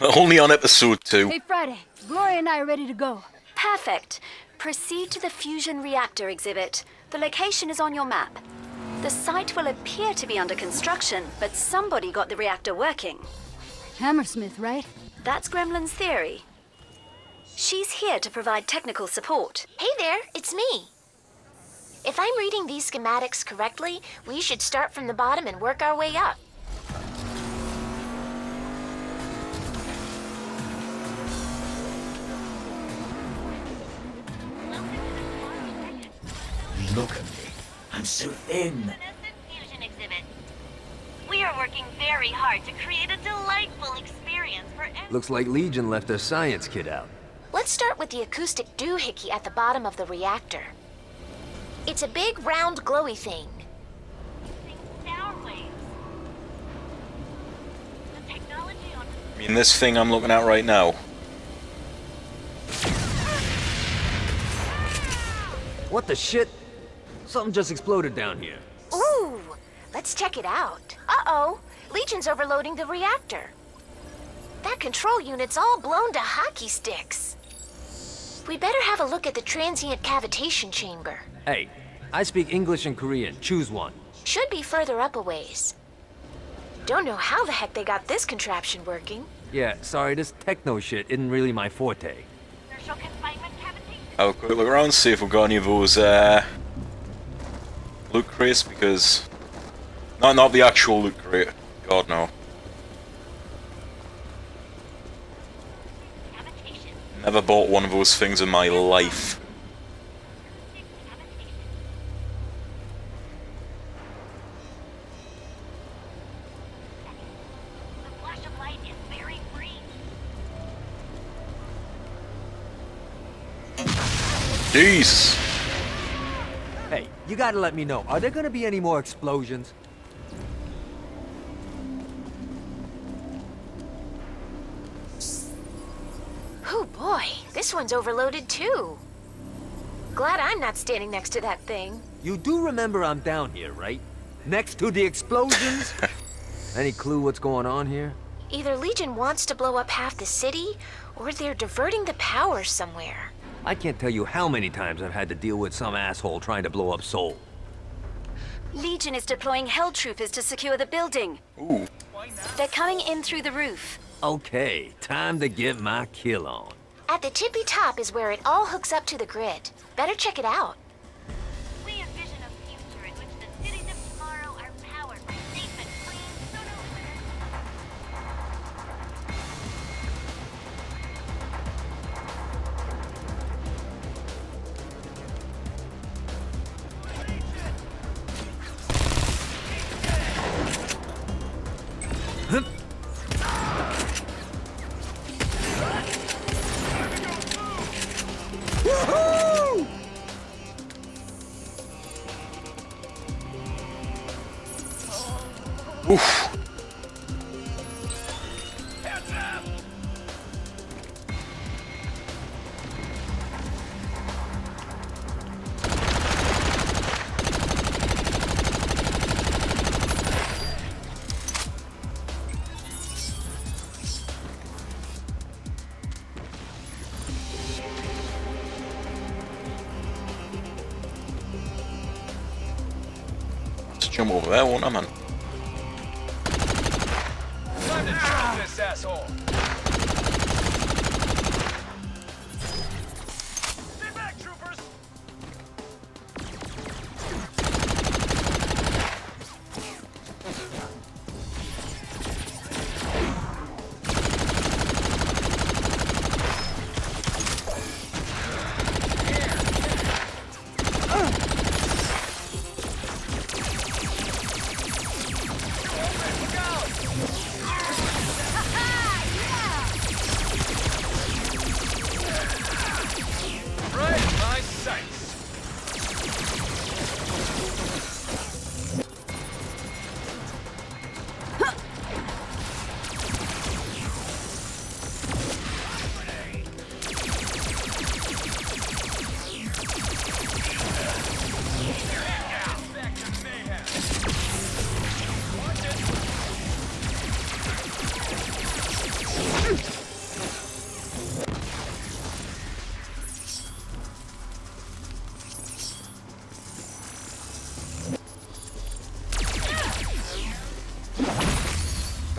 Only on episode two. Hey, Friday. Gloria and I are ready to go. Perfect. Proceed to the fusion reactor exhibit. The location is on your map. The site will appear to be under construction, but somebody got the reactor working. Hammersmith, right? That's Gremlin's theory. She's here to provide technical support. Hey there, it's me. If I'm reading these schematics correctly, we should start from the bottom and work our way up. Look at me. I'm so thin. Fusion exhibit. We are working very hard to create a delightful experience for everyone. Looks like Legion left their science kit out. Let's start with the acoustic doohickey at the bottom of the reactor. It's a big, round, glowy thing. Sound waves. The technology on I mean, this thing I'm looking at right now. What the shit? Something just exploded down here. Ooh, let's check it out. Uh-oh, Legion's overloading the reactor. That control unit's all blown to hockey sticks. We better have a look at the transient cavitation chamber. Hey, I speak English and Korean. Choose one. Should be further up a ways. Don't know how the heck they got this contraption working. Yeah, sorry, this techno shit isn't really my forte. commercial confinement cavitation. Have a quick look around, see if we've got any of those uh, loot crates, because... Not, not the actual loot crate. God, no. Never bought one of those things in my life. Jeez! Hey, you gotta let me know. Are there gonna be any more explosions? Boy, this one's overloaded too. Glad I'm not standing next to that thing. You do remember I'm down here, right? Next to the explosions? any clue what's going on here? Either Legion wants to blow up half the city, or they're diverting the power somewhere. I can't tell you how many times I've had to deal with some asshole trying to blow up Seoul. Legion is deploying Hell Troopers to secure the building. Ooh. They're coming in through the roof. Okay, time to get my kill on. At the tippy top is where it all hooks up to the grid. Better check it out. Let's jump over there, won't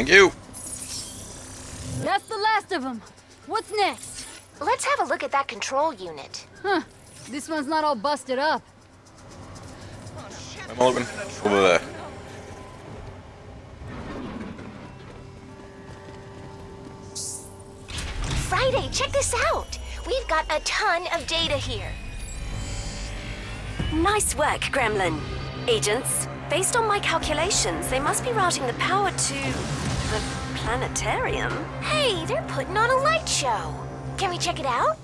Thank you. That's the last of them. What's next? Let's have a look at that control unit. Huh. This one's not all busted up. I'm I looking? Over there. Friday, check this out. We've got a ton of data here. Nice work, Gremlin. Agents, based on my calculations, they must be routing the power to the planetarium. Hey, they're putting on a light show. Can we check it out?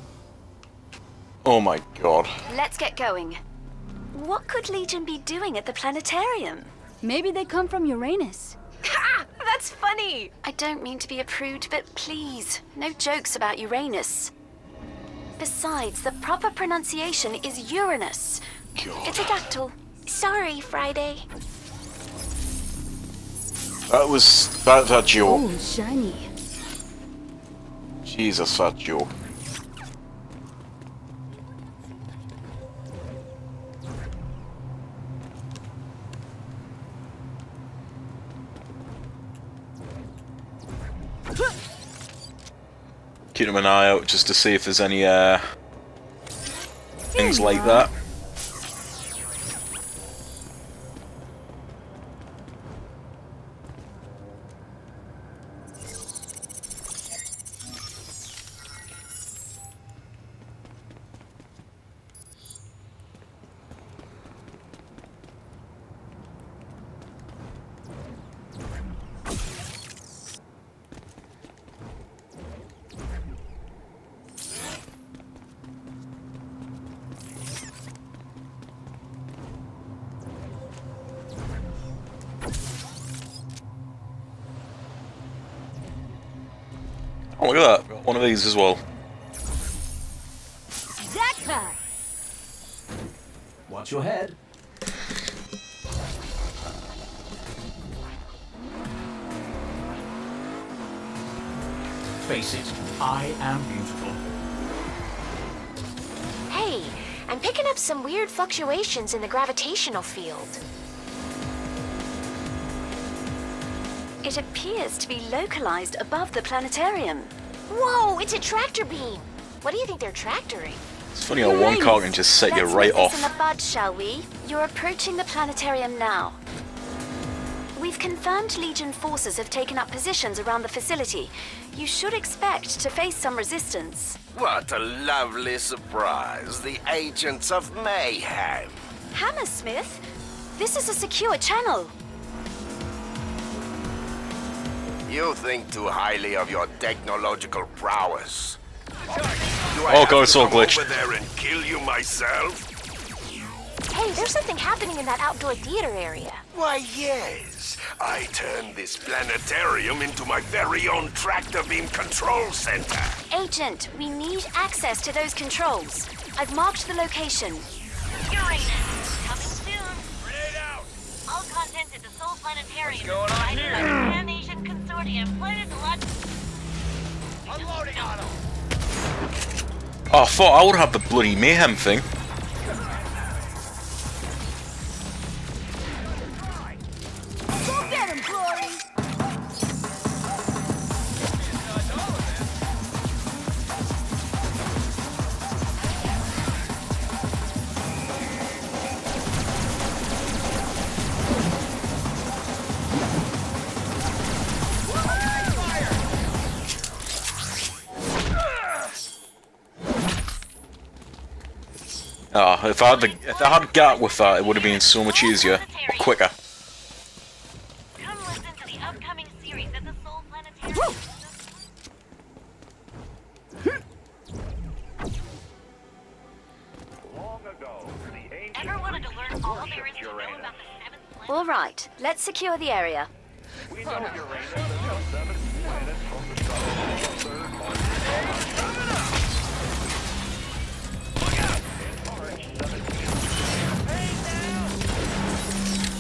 Oh my god. Let's get going. What could Legion be doing at the planetarium? Maybe they come from Uranus. Ha! That's funny! I don't mean to be a prude, but please, no jokes about Uranus. Besides, the proper pronunciation is Uranus. It's a dactyl. Sorry, Friday. That was that that joke. Oh, shiny. Jesus, that joke. Keeping an eye out just to see if there's any uh, things like that. Oh look at that, got one of these as well. Jackpot! Watch your head. Face it, I am beautiful. Hey, I'm picking up some weird fluctuations in the gravitational field. It appears to be localized above the planetarium. Whoa, it's a tractor beam. What do you think they're tractoring? It's funny how one car can just set you Let's right nip this in off. the bud, shall we? You're approaching the planetarium now. We've confirmed Legion forces have taken up positions around the facility. You should expect to face some resistance. What a lovely surprise. The agents of mayhem. Hammersmith, this is a secure channel. You think too highly of your technological prowess. Do I Oh have god, to it's all glitched. over there and kill you myself? Hey, there's something happening in that outdoor theater area. Why, yes. I turned this planetarium into my very own tractor beam control center. Agent, we need access to those controls. I've marked the location. Uranus, coming soon. Grenade out! All content at the Seoul Planetarium is going on here? Oh, I thought I would have the bloody mayhem thing. Ah, if I had the if I had got with that, it would have been so much easier, or quicker. Come listen to the upcoming series at the Seoul Planetarium. Ever wanted to learn all there is to know about the? All right, let's secure the area.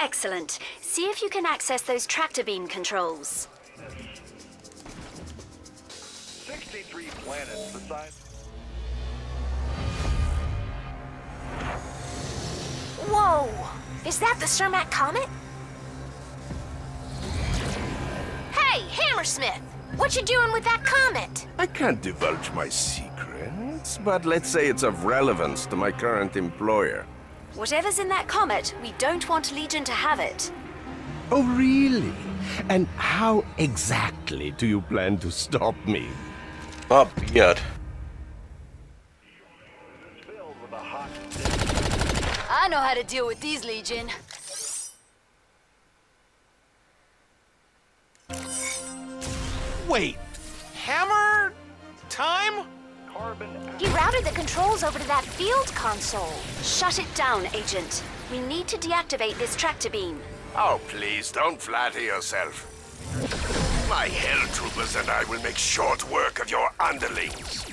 Excellent. See if you can access those tractor beam controls. 63 planets besides. Whoa! Is that the Cermak comet? Hey, Hammersmith! What you doing with that comet? I can't divulge my secrets, but let's say it's of relevance to my current employer. Whatever's in that comet, we don't want Legion to have it. Oh, really? And how exactly do you plan to stop me? That beard. filled with a hot stick. I know how to deal with these, Legion. Wait. Hammer? Time? Carbon He routed the controls over to that field console. Shut it down, Agent. We need to deactivate this tractor beam. Oh, please don't flatter yourself. My hell troopers and I will make short work of your underlings.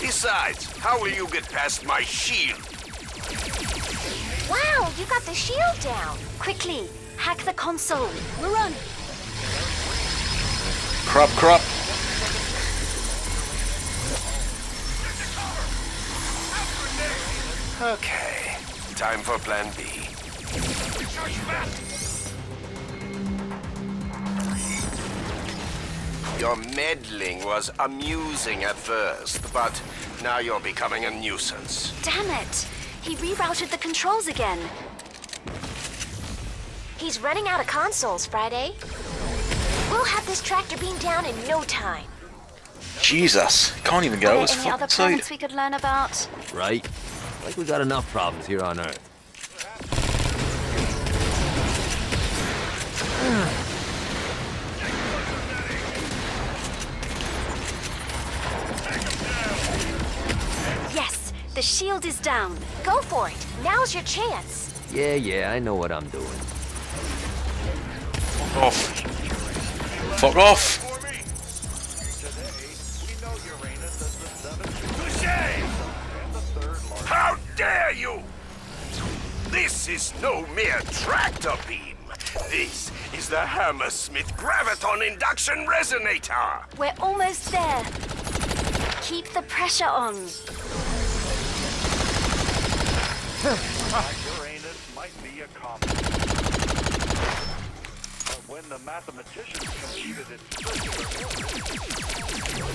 Besides, how will you get past my shield? Wow, you got the shield down. Quickly, hack the console. We're running. Crap, crap. Okay, time for plan B. Your meddling was amusing at first, but now you're becoming a nuisance. Damn it! He rerouted the controls again. He's running out of consoles, Friday. We'll have this tractor beam down in no time. Jesus. Can't even get Are out there his any other fucking planets we could learn about? Right? Like we got enough problems here on Earth. Yes, the shield is down. Go for it. Now's your chance. Yeah, yeah, I know what I'm doing. Fuck off. Fuck off. Dare you! This is no mere tractor beam. This is the Hammersmith Graviton Induction Resonator. We're almost there. Keep the pressure on. Uranus might be a comet. But when the mathematicians computed its circular orbit,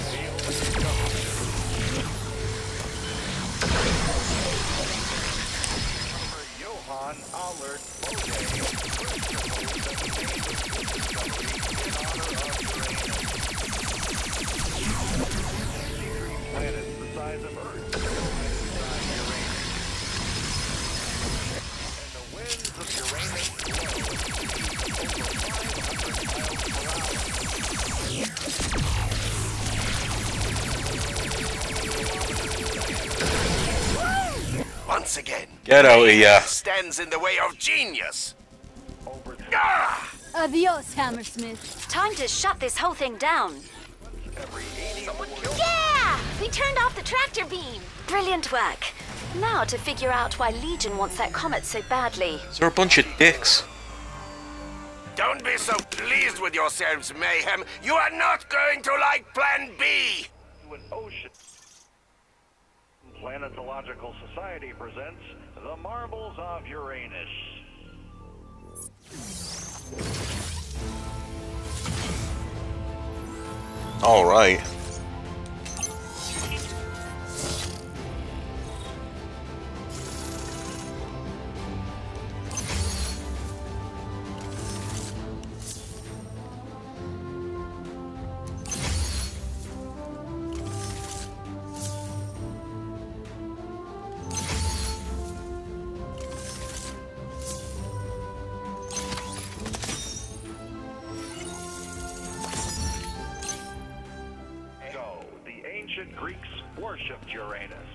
Once again, Get out of here. stands in the way of genius. Over Ah! Adios, Hammersmith. Time to shut this whole thing down. Yeah! We turned off the tractor beam. Brilliant work. Now to figure out why Legion wants that comet so badly. Is there a bunch of dicks? Don't be so pleased with yourselves, Mayhem. You are not going to like Plan B. Planetological Society presents The Marbles of Uranus. Alright. So, Uranus.